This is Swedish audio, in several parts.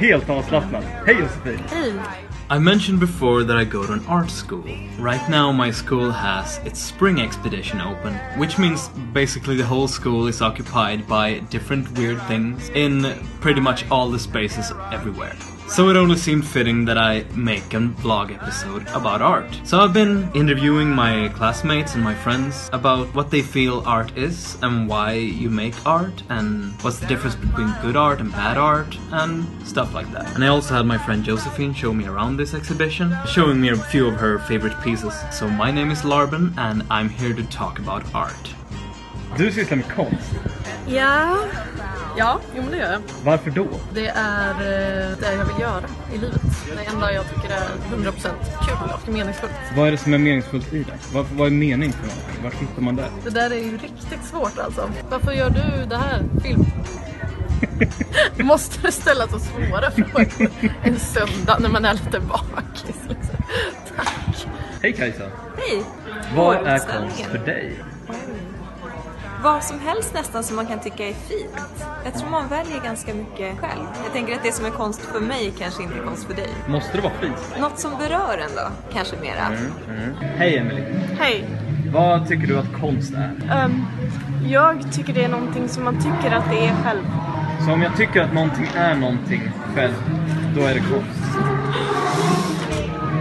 helt avslappnad. Hej Josefin! Hej! I mentioned before that I go to an art school. Right now, my school has its spring expedition open, which means basically the whole school is occupied by different weird things in pretty much all the spaces everywhere. So it only seemed fitting that I make a vlog episode about art. So I've been interviewing my classmates and my friends about what they feel art is and why you make art and what's the difference between good art and bad art and stuff like that. And I also had my friend Josephine show me around this exhibition, showing me a few of her favorite pieces. So my name is Larben and I'm here to talk about art. Du sysslar med konst. Ja, ja, jo men det gör jag. Varför då? Det är eh, det jag vill göra i livet. Det enda jag tycker är 100% kul och meningsfullt. Vad är det som är meningsfullt i det? Vad, vad är mening för någonting? Vart hittar man det? Det där är ju riktigt svårt alltså. Varför gör du det här? Film? Måste du ställa så svåra frågor en söndag när man är lite bakis? Liksom. Tack. Hej Kajsa! Hej! Vad är konst för dig? Vad som helst nästan som man kan tycka är fint. Jag tror man väljer ganska mycket själv. Jag tänker att det som är konst för mig kanske inte är konst för dig. Måste det vara fint? Något som berör ändå, kanske mera. Mm. Hej Emily! Hej. Vad tycker du att konst är? Ehm, jag tycker det är någonting som man tycker att det är själv. Så om jag tycker att någonting är någonting själv, då är det konst?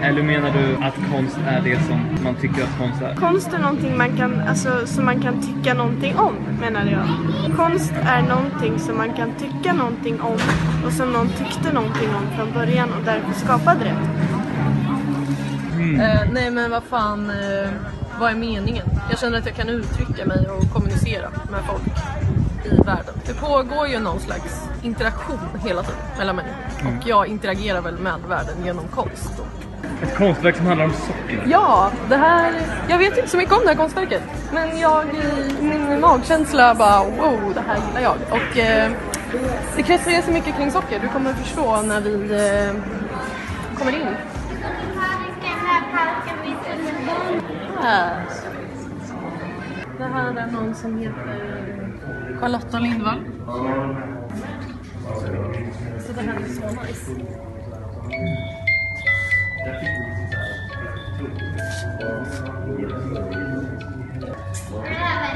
Eller menar du att konst är det som man tycker att konst är? Konst är någonting man kan, alltså, som man kan tycka någonting om, menar jag. Konst är någonting som man kan tycka någonting om och som någon tyckte någonting om från början och därför skapade det. Eh, nej men vad fan, eh, vad är meningen? Jag känner att jag kan uttrycka mig och kommunicera med folk i världen. Det pågår ju någon slags interaktion hela tiden mellan människor. Och jag interagerar väl med världen genom konst. Då. Ett konstverk som handlar om socker. Ja, det här... Jag vet inte så mycket om det här konstverket. Men jag, min magkänsla bara wow, det här gillar jag. Och eh, det kretsar ju så mycket kring socker. Du kommer förstå när vi eh, kommer in. Här. Det här är någon som heter Charlotta Lindvall. Så det här är så nice.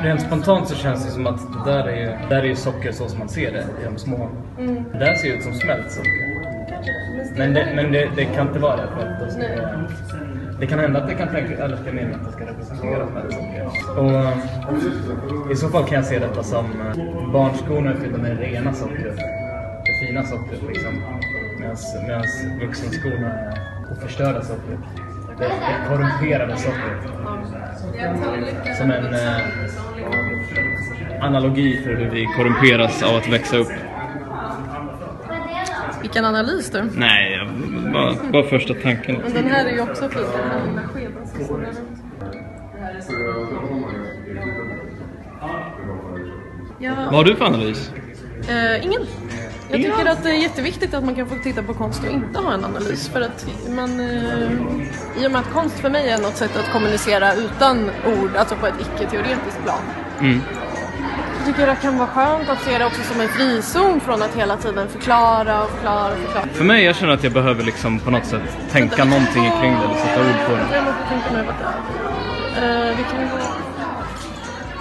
Rent spontant så känns det som att det där är, det där är socker så som man ser det i de små. Det där ser ut som smält socker. Men, det, men det, det kan inte vara det. För att det, det kan hända att det kan tänka, eller ska mena att det ska representera smält socker. Och eh, i så fall kan jag se detta som eh, barnskorna fyllda med rena socker. Det fina sockret liksom. Medan vuxenskorna är det förstörda sockret. Det, det korrumperade sockret. Som en eh, analogi för hur vi korrumperas av att växa upp. Vilken analys du. Nej, bara, bara första tanken. Men den här är ju också fin. Den här lilla skeden som snurrar runt. Ja, Vad har du för analys? eh, ingen. Jag tycker att det är jätteviktigt att man kan få titta på konst och inte ha en analys. För att man, eh, I och med att konst för mig är något sätt att kommunicera utan ord, alltså på ett icke-teoretiskt plan. Mm. Jag tycker det kan vara skönt att se det också som en frizon från att hela tiden förklara och förklara och förklara. För mig, jag känner att jag behöver liksom på något sätt tänka någonting kring det eller sätta ord på det. Jag måste tänka mig vad det är. Eh, vilken nivå?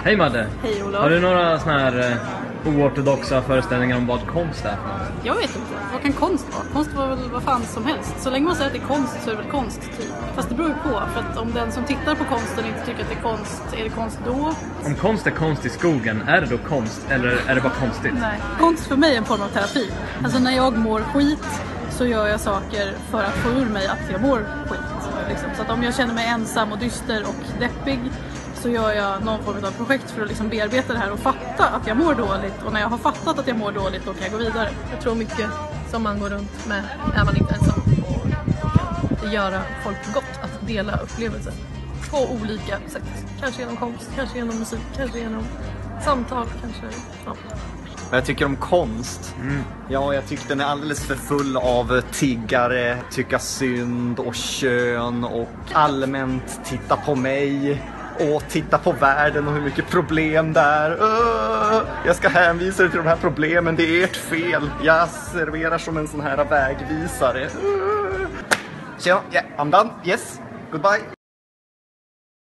Hej Madde! Hej Olof. Har du några såna här eh, oortodoxa föreställningar om vad konst är för något? Jag vet inte. Vad kan konst vara? Konst var väl vad fan som helst. Så länge man säger att det är konst så är det väl konst, typ. Fast det beror ju på. För att om den som tittar på konsten inte tycker att det är konst, är det konst då? Om konst är konst i skogen, är det då konst eller är det bara konstigt? Nej. Konst för mig är en form av terapi. Alltså när jag mår skit så gör jag saker för att få ur mig att jag mår skit. Liksom. Så att om jag känner mig ensam och dyster och deppig så gör jag någon form av projekt för att liksom bearbeta det här och fatta att jag mår dåligt. Och när jag har fattat att jag mår dåligt då kan jag gå vidare. Jag tror mycket som man går runt med är man inte ensam och då kan det göra folk gott att dela upplevelser på olika sätt. Kanske genom konst, kanske genom musik, kanske genom samtal, kanske... Ja. Vad jag tycker om konst? Ja, jag tycker den är alldeles för full av tiggare, tycka synd och kön och allmänt titta på mig. Och titta på världen och hur mycket problem det är. Uh, jag ska hänvisa er till de här problemen, det är ert fel. Jag serverar som en sån här vägvisare. Uh. Tjena, yeah, I'm done. Yes, goodbye.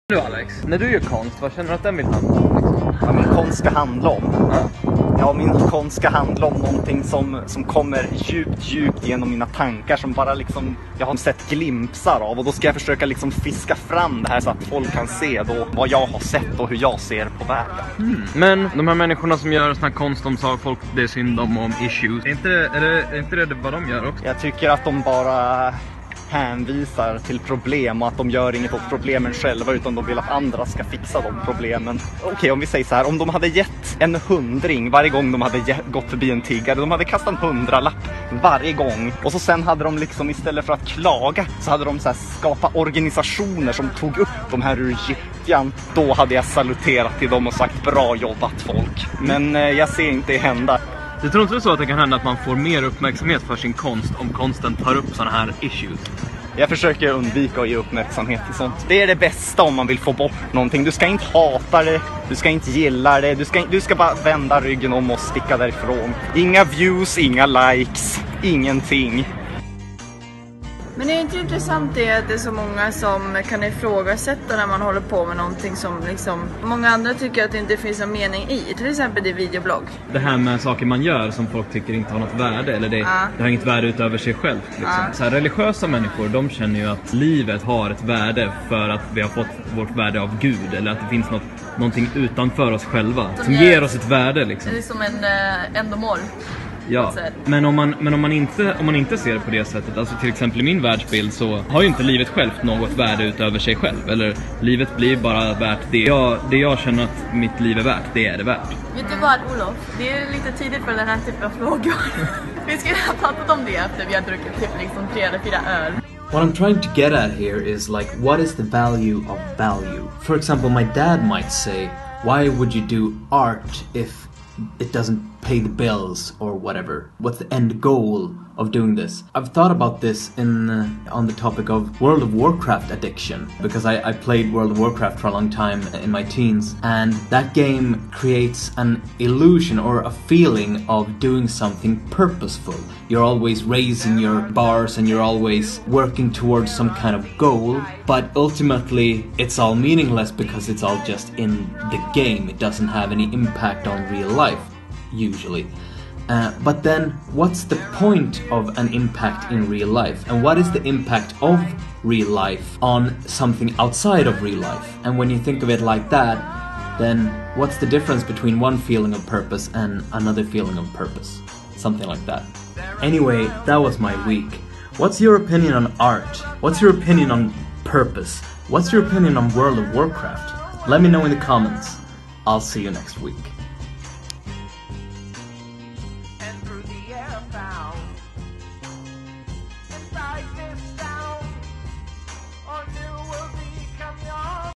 Du Alex, när du gör konst, vad känner du att den vill handla om? Liksom? Vad min konst ska handla om? Ja, min konst ska handla om någonting som, som kommer djupt, djupt genom mina tankar som bara liksom jag har sett glimpsar av och då ska jag försöka liksom fiska fram det här så att folk kan se då vad jag har sett och hur jag ser på världen. Men de här människorna som gör sån här konst om saker folk det är synd om, om issues. Är inte, det- är det, är inte det vad de gör också? Jag tycker att de bara hänvisar till problem och att de gör inget åt problemen själva utan de vill att andra ska fixa de problemen. Okej, om vi säger så här, om de hade gett en hundring varje gång de hade gått förbi en tiggare, de hade kastat en hundralapp varje gång och så sen hade de liksom istället för att klaga så hade de så här skapat organisationer som tog upp de här ur gyttjan. Då hade jag saluterat till dem och sagt bra jobbat folk. Men eh, jag ser inte det hända. Du tror inte det är så att det kan hända att man får mer uppmärksamhet för sin konst om konsten tar upp sådana här issues? Jag försöker undvika att ge uppmärksamhet till sånt. Det är det bästa om man vill få bort någonting. Du ska inte hata det, du ska inte gilla det, du ska, du ska bara vända ryggen om och sticka därifrån. Inga views, inga likes, ingenting. Men det är inte intressant det att det är så många som kan ifrågasätta när man håller på med någonting som liksom många andra tycker att det inte finns någon mening i. Till exempel det videoblogg. Det här med saker man gör som folk tycker inte har något värde eller det, Ja. det har inget värde utöver sig själv. Liksom. Ja. Så här, religiösa människor de känner ju att livet har ett värde för att vi har fått vårt värde av Gud eller att det finns något, någonting utanför oss själva som ger- ger oss ett värde. Liksom. Det är som en eh, endomorf. Ja, men om man, men om man, inte, om man inte ser det på det sättet, alltså till exempel i min världsbild så har ju inte livet självt något värde utöver sig själv. Eller livet blir bara värt det jag, det jag känner att mitt liv är värt, det är det värt. Vet du vad Olof? Det är lite tidigt för den här typen av frågor. vi skulle ha pratat om det efter vi har druckit typ liksom tre eller fyra öl. What I'm trying to get at here is like, what is the value of value? For example, my dad might say, why would you do art if it doesn't pay the bills or whatever? What's the end goal of doing this? I've thought about this in uh, on the topic of World of Warcraft addiction because I, I played World of Warcraft for a long time in my teens, and that game creates an illusion or a feeling of doing something purposeful. You're always raising your bars and you're always working towards some kind of goal, but ultimately it's all meaningless because it's all just in the game. It doesn't have any impact on real life, usually. Uh, but then, what's the point of an impact in real life? And what is the impact of real life on something outside of real life? And when you think of it like that, then what's the difference between one feeling of purpose and another feeling of purpose? Something like that. Anyway, that was my week. What's your opinion on art? What's your opinion on purpose? What's your opinion on World of Warcraft? Let me know in the comments. I'll see you next week.